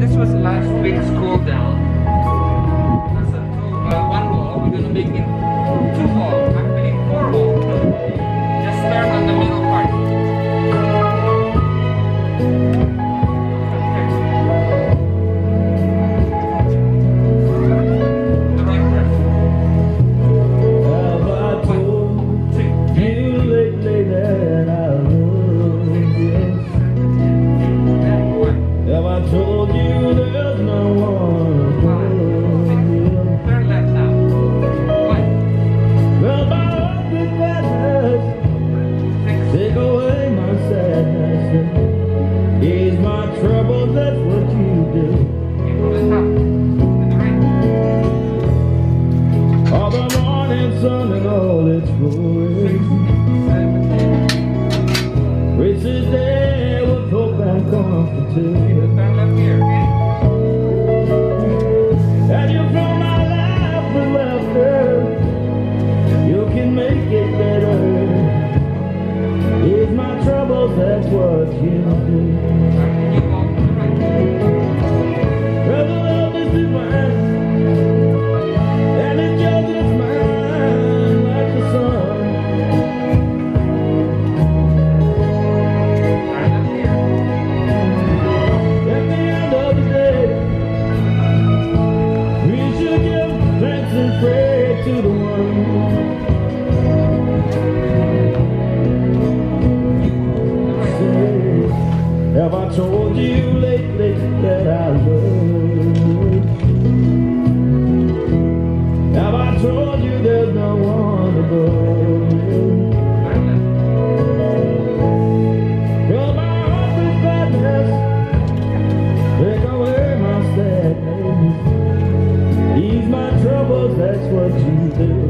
this was last week's cool down. That's a two by one wall. We're gonna make it told you there's no one. Master.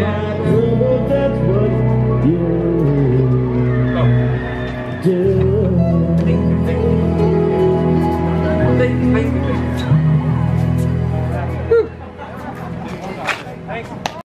my that's what you